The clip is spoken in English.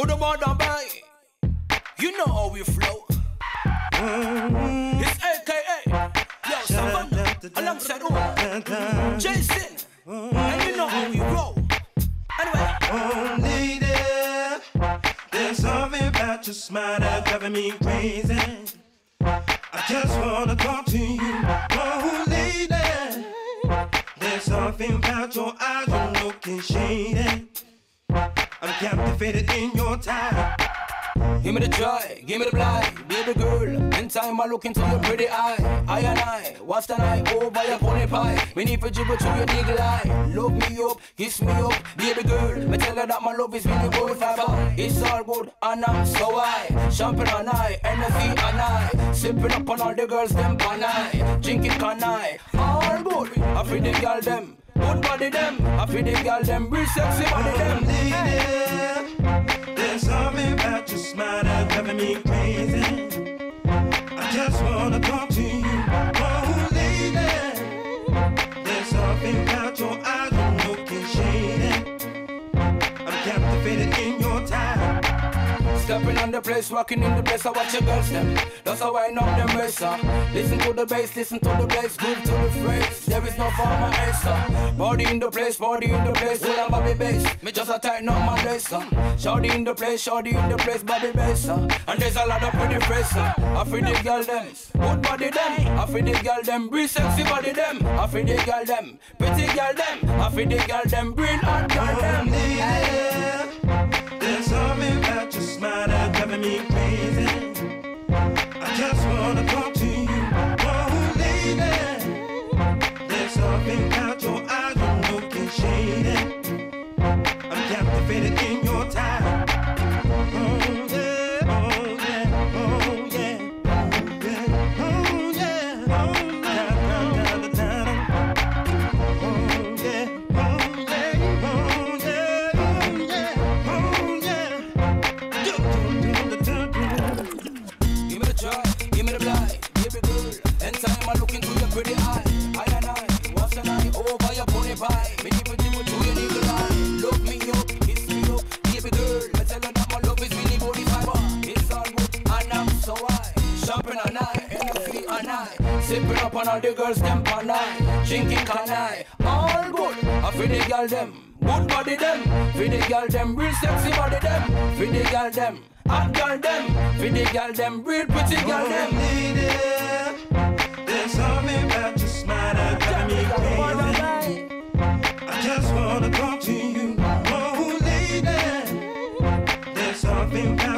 Who the boy? You know how we flow. Mm-hmm. It's AKA. Yo, Savana. Alongside who? Jason. And you know how we roll. Anyway. Lady. There's something about your smile that's driving me crazy. I just wanna talk to you. Oh, lady. There's something about your eyes, you're looking shady. Captivated in your time. Give me the joy, give me the blind, baby girl. In time I look into your pretty eye. I and I, what's the night over your pony pie? Me need for jiggle to your nigga lie. Love me up, kiss me up, baby girl. Me tell her that my love is really good fiber. It's all good and I'm so high. Champagne and I, energy on I. Sipping up on all the girls them pan I. Drinking can I, all good. I feel the girl them. Good body them, I feel the girl them, real sexy body them. Lady, driving me crazy. I just wanna talk to you, oh lady. There's something about your eyes, you're looking shady. I'm captivated in your time. Stepping on the place, rocking in the place, I watch your girls them. That's how I know them racer. Listen to the bass, listen to the bass, groove to the phrase. There is no form of answer. Body in the place, body in the place, full of Bobby bass. Just a tighten up my lace. Uh. Shorty in the place, shorty in the place, Bobby bass. Uh. And there's a lot of pretty face. Uh. I feel the girl them, good body them. I feel the girl them, real sexy body them. I feel the girl them, pretty girl them. I feel the girl them, real hot Me need it me me girl. I tell her that my love is really body fiber. It's all good and I'm so high. Shopping on I. Sipping up on all the girls them pan I. Drinking can I, all good. I feel the girl them. Good body them, for the girl them, real sexy body them, for the girl them, hot girl them, for the girl them, real pretty girl them. Oh, lady, tenho